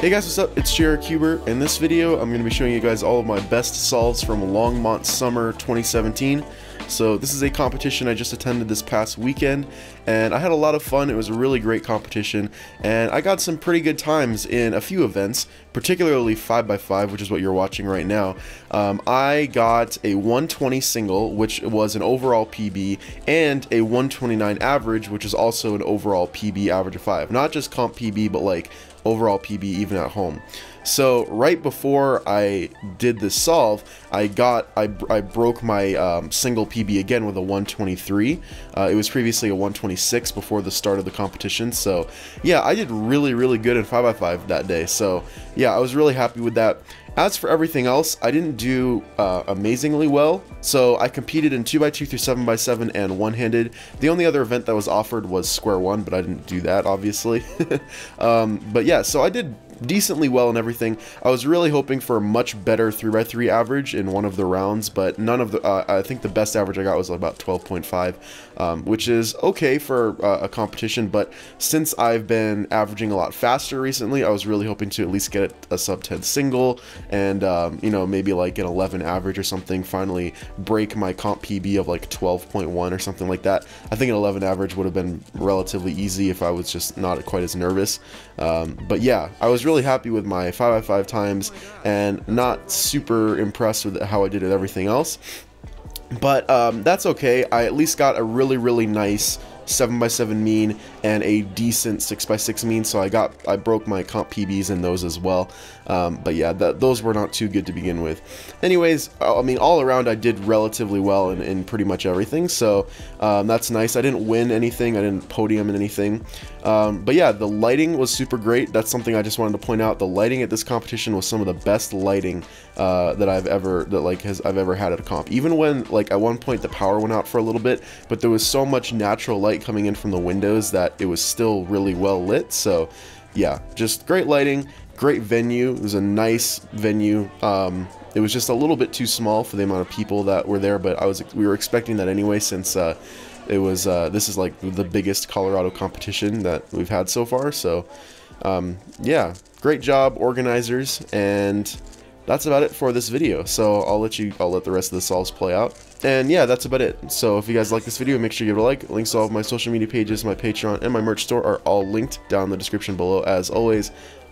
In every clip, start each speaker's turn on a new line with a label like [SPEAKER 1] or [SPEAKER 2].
[SPEAKER 1] Hey guys, what's up? It's JRCuber. In this video, I'm going to be showing you guys all of my best solves from Longmont Summer 2017. So this is a competition I just attended this past weekend, and I had a lot of fun. It was a really great competition, and I got some pretty good times in a few events, particularly 5x5, which is what you're watching right now. Um, I got a 120 single, which was an overall PB, and a 129 average, which is also an overall PB average of 5. Not just comp PB, but like overall PB even at home. So right before I did this solve, I got I, I broke my um, single PB again with a 123. Uh, it was previously a 126 before the start of the competition. So yeah, I did really really good in 5x5 that day. So yeah, I was really happy with that. As for everything else, I didn't do uh, amazingly well, so I competed in 2x2 through 7x7 and one-handed. The only other event that was offered was square one, but I didn't do that, obviously. um, but yeah, so I did decently well and everything. I was really hoping for a much better 3x3 average in one of the rounds, but none of the, uh, I think the best average I got was about 12.5, um, which is okay for uh, a competition, but since I've been averaging a lot faster recently, I was really hoping to at least get a sub 10 single and, um, you know, maybe like an 11 average or something, finally break my comp PB of like 12.1 or something like that. I think an 11 average would have been relatively easy if I was just not quite as nervous. Um, but yeah, I was really happy with my 5x5 times and not super impressed with how I did it everything else. But um, that's okay. I at least got a really, really nice 7x7 mean and a decent 6x6 mean so I got I broke my comp PBs in those as well um, but yeah that, those were not too good to begin with. Anyways I mean all around I did relatively well in, in pretty much everything so um, that's nice. I didn't win anything. I didn't podium in anything. Um, but yeah the lighting was super great. That's something I just wanted to point out. The lighting at this competition was some of the best lighting uh, that I've ever that like has I've ever had at a comp. Even when like at one point the power went out for a little bit but there was so much natural light coming in from the windows that it was still really well lit. So yeah, just great lighting, great venue. It was a nice venue. Um, it was just a little bit too small for the amount of people that were there, but I was we were expecting that anyway since uh, it was uh, this is like the biggest Colorado competition that we've had so far. So um, yeah, great job organizers and that's about it for this video. So I'll let you, I'll let the rest of the solves play out. And yeah, that's about it. So if you guys like this video, make sure you give it a like. Links to all of my social media pages, my Patreon, and my merch store are all linked down in the description below as always.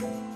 [SPEAKER 2] Bye.